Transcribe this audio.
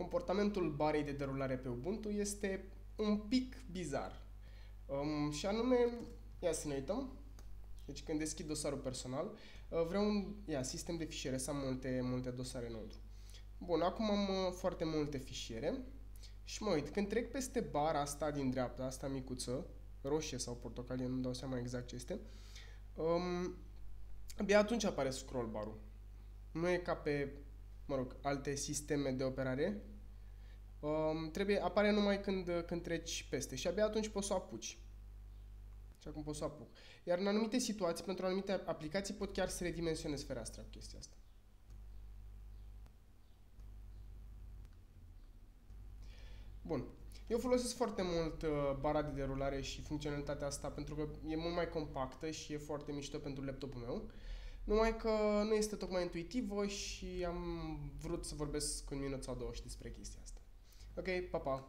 comportamentul barei de derulare pe Ubuntu este un pic bizar. Um, și anume, ia să ne uităm. Deci când deschid dosarul personal, uh, vreau un ia, sistem de fișiere, să am multe, multe dosare înăuntru. Bun, acum am uh, foarte multe fișiere și mă uit, când trec peste bara asta din dreapta, asta micuță, roșie sau portocalie, nu dau seama exact ce este, um, abia atunci apare scroll bar-ul. Nu e ca pe, mă rog, alte sisteme de operare. Um, trebuie, apare numai când, când treci peste și abia atunci poți să o apuci. Și acum pot să apuc. Iar în anumite situații, pentru anumite aplicații, pot chiar să redimensionez fereastra cu chestia asta. Bun. Eu folosesc foarte mult uh, bara de derulare și funcționalitatea asta pentru că e mult mai compactă și e foarte mișto pentru laptopul meu. Numai că nu este tocmai intuitivă și am vrut să vorbesc cu un minut sau două și despre chestia asta. Ok, pa, pa!